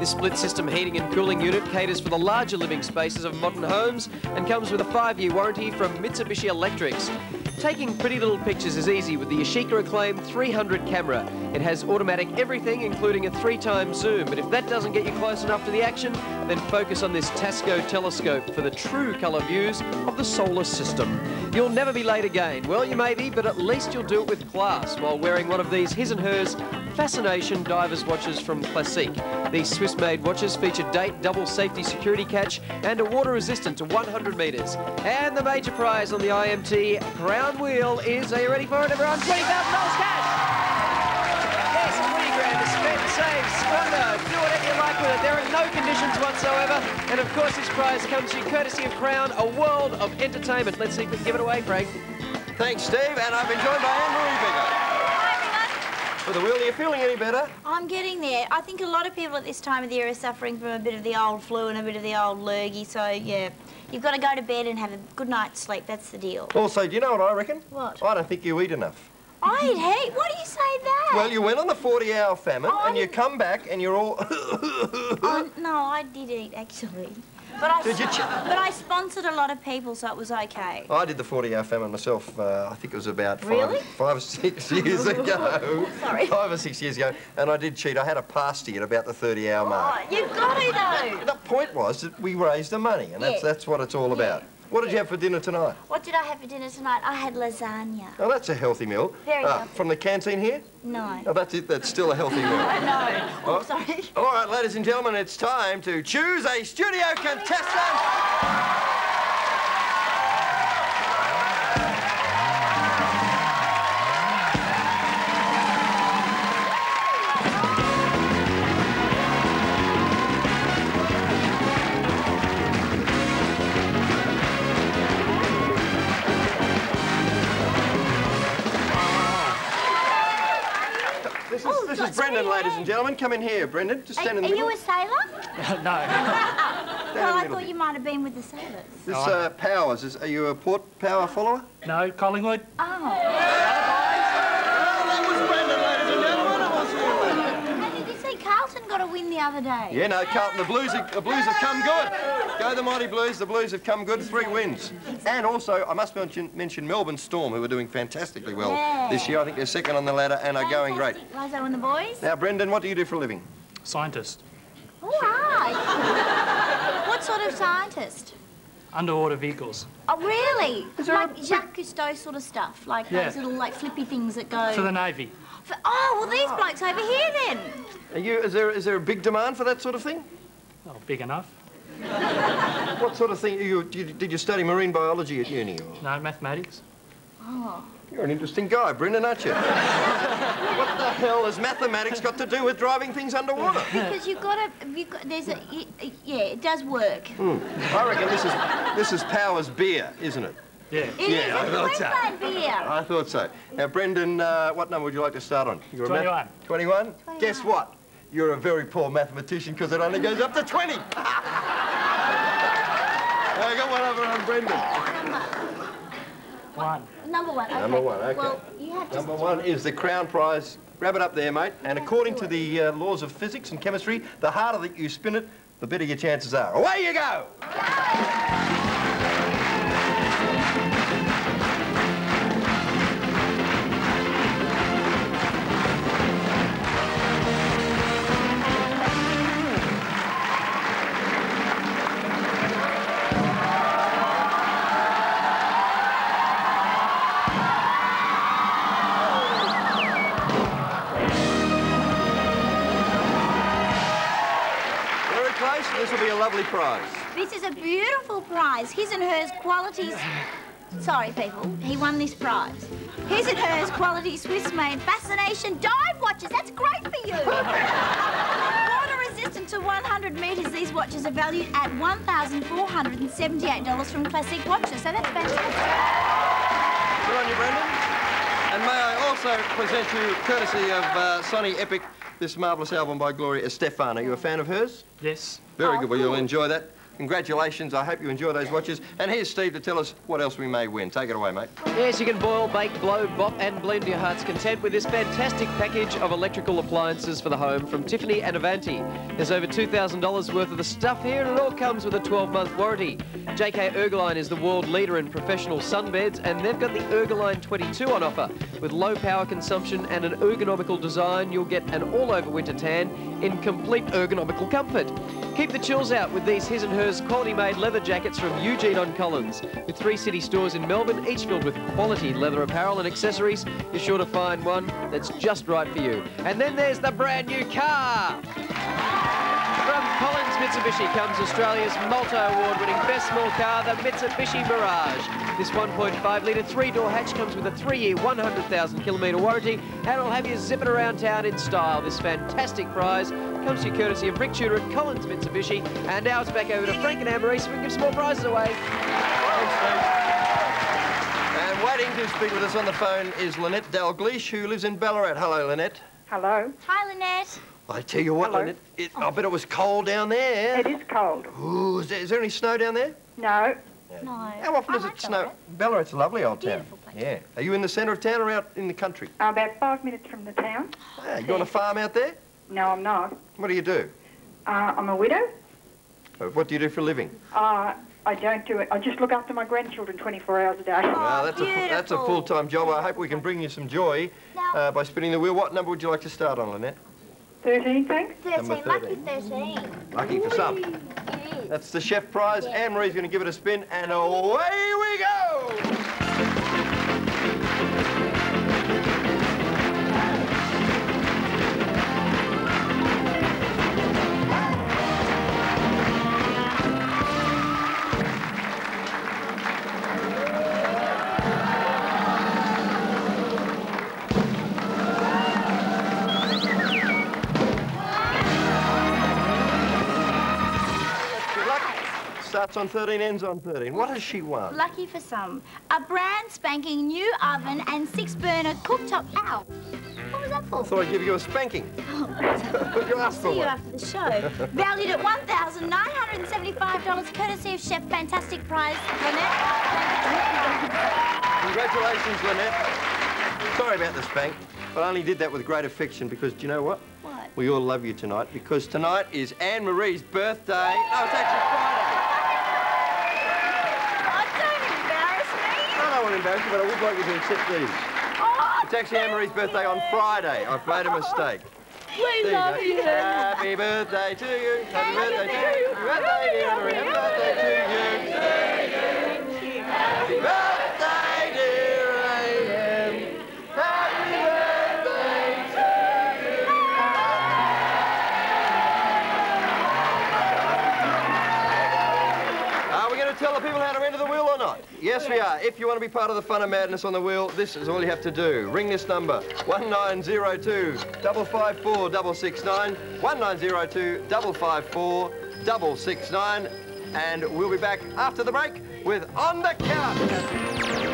This split system heating and cooling unit caters for the larger living spaces of modern homes and comes with a five-year warranty from Mitsubishi Electrics. Taking pretty little pictures is easy with the Yashica Acclaim 300 camera. It has automatic everything, including a three-time zoom. But if that doesn't get you close enough to the action, then focus on this Tasco telescope for the true colour views of the solar system. You'll never be late again. Well, you may be, but at least you'll do it with class while wearing one of these his and hers Fascination divers watches from Classique. These Swiss-made watches feature date, double safety security catch and are water resistant to 100 metres. And the major prize on the IMT Crown Wheel is, are you ready for it everyone? $20,000 cash! Yes, 20 grand to spend, save, squander, do whatever you like with it. There are no conditions whatsoever. And of course this prize comes to you courtesy of Crown, a world of entertainment. Let's see if we can give it away, Frank. Thanks, Steve, and I've been joined by Anne Marie Bigger. For the wheel, are you feeling any better? I'm getting there. I think a lot of people at this time of the year are suffering from a bit of the old flu and a bit of the old lurgy, so yeah. You've got to go to bed and have a good night's sleep, that's the deal. Also, do you know what I reckon? What? I don't think you eat enough. I eat heat? Why do you say that? Well, you went on the 40-hour famine, Oh, and you come back, and you're all... Oh, no, I did eat, actually. But I, Did you but I sponsored a lot of people, so it was okay. I did the 40-hour famine myself. Uh, I think it was about five, Really? five or six years ago. Sorry. Five or six years ago, and I did cheat. I had a pasty at about the 30-hour mark. Oh, you've got to, though. The point was that we raised the money, and that's Yeah. that's what it's all about. What did you have for dinner tonight? What did I have for dinner tonight? I had lasagna. Oh, that's a healthy meal. Very Ah, healthy. From the canteen here? No. Oh, that's it. That's still a healthy meal. No. Oh, sorry. All right, ladies and gentlemen, it's time to choose a studio contestant. This is, Oh, this so- is Brendan, ladies and gentlemen. Come in here, Brendan. Just Are, stand in are the you middle. a sailor? no. well, I middle. thought you might have been with the sailors. This uh, Powers, is, are you a Port Power follower? No, Collingwood. Oh. Well, that was Brendan, ladies and gentlemen. Hey, did you see Carlton got a win the other day? Yeah, no, Carlton, the Blues, have, the Blues have come good. Go the mighty Blues, the Blues have come good, three wins. And also, I must mention, mention Melbourne Storm, who are doing fantastically well Yeah. this year. I think they're second on the ladder and are going great. Fantastic. Lazo and the boys? Now, Brendan, what do you do for a living? Scientist. All right. what sort of scientist? Underwater vehicles. Oh, really? there a Like Jacques Cousteau sort of stuff? Like Yeah. those little, like, flippy things that go... For the Navy. For- oh, well, these blokes over here, then. Are you, is, there, is there a big demand for that sort of thing? Oh, big enough. What sort of thing? You, did, you, did you study marine biology at uni? Or? No, mathematics. Oh. You're an interesting guy, Brendan, aren't you? what the hell has mathematics got to do with driving things underwater? Because you've got to... You've got, there's a, Yeah, it does work. I reckon this is this is Powers beer, isn't it? Yeah. It is Yeah, I a thought so. Queensland beer. I thought so. Now, Brendan, uh, what number would you like to start on? You're a math- 21. 21? Guess what? You're a very poor mathematician because it only goes up to 20. I got one over on Brendan. One. Number one. Okay. Number one, okay. Well, you have to... Number one is the crown prize. Grab it up there, mate. And according to the uh, laws of physics and chemistry, the harder that you spin it, the better your chances are. Away you go! This will be a lovely prize. This is a beautiful prize. His and hers qualities. Sorry, people. He won this prize. His and hers quality Swiss-made fascination dive watches. That's great for you. Water resistant to 100 metres. These watches are valued at $1,478 from Classic Watches. So that's fantastic. Good on you, Brendan. And may I also present you, courtesy of uh, Sony Epic, this marvellous album by Gloria Estefan. Are you a fan of hers? Yes. Very Oh, good. Well, you'll enjoy that. congratulations. I hope you enjoy those watches. And here's Steve to tell us what else we may win. Take it away, mate. Yes, you can boil, bake, blow, bop and blend your heart's content with this fantastic package of electrical appliances for the home from Tiffany and Avanti. There's over $2,000 worth of the stuff here and it all comes with a 12-month warranty. JK Ergoline is the world leader in professional sunbeds and they've got the Ergoline 22 on offer. With low power consumption and an ergonomical design, you'll get an all-over winter tan in complete ergonomical comfort. Keep the chills out with these his and hers quality-made leather jackets from Eugene on Collins. With three city stores in Melbourne, each filled with quality leather apparel and accessories, you're sure to find one that's just right for you. And then there's the brand new car. From Collins Mitsubishi comes Australia's multi-award winning best small car, the Mitsubishi Mirage. This 1.5 litre three-door hatch comes with a three-year, 100,000 kilometre warranty and it'll have you zipping around town in style. This fantastic prize comes to you courtesy of Rick Tudor at Collins Mitsubishi. And now it's back over to Frank and Anne-Marie so we can give some more prizes away. And waiting to speak with us on the phone is Lynette Dalgleish, who lives in Ballarat. Hello, Lynette. Hello. Hi, Lynette. I tell you what, Hello. Lynette, it, I bet it was cold down there. It is cold. Ooh, is there, is there any snow down there? No, No. How often I does like it snow? Ballarat. Ballarat's a lovely old town. Beautiful place. Yeah. Are you in the centre of town or out in the country? about five minutes from the town. Ah, you on a farm out there? No, I'm not. What do you do? Uh, I'm a widow. Uh, What do you do for a living? Uh, I don't do it. I just look after my grandchildren 24 hours a day. Well, that's a, that's a full-time job. I hope we can bring you some joy uh, by spinning the wheel. What number would you like to start on, Lynette? 13, thanks. 13, Number lucky 13. 13. Lucky for some. It is. That's the chef prize. Yeah. Anne-Marie's going to give it a spin, and away we go! Starts on 13, ends on 13. What has she won? Lucky for some. A brand spanking new oven and six burner cooktop. Ow. What was that for? Thought I'd give you a spanking. Oh, you asked for See you after the show. Valued at $1,975, courtesy of Chef Fantastic Prize, Lynette. Congratulations, Lynette. Sorry about the spank, but I only did that with great affection because do you know what? What? We all love you tonight because tonight is Anne Marie's birthday. No, it's actually Friday. Oh, don't embarrass me. I don't want to embarrass you, but I would like you to accept these. Oh, It's actually Anne Marie's birthday on Friday. I've made a mistake. we There love you you. Happy birthday to you. Happy birthday to you. Happy birthday, dear Anne Marie. Happy birthday to you. Happy birthday, tell the people how to enter the wheel or not? Yes, we are. If you want to be part of the fun and madness on the wheel, this is all you have to do. Ring this number, 1902 554 669, 1902 554 669, and we'll be back after the break with On the Couch.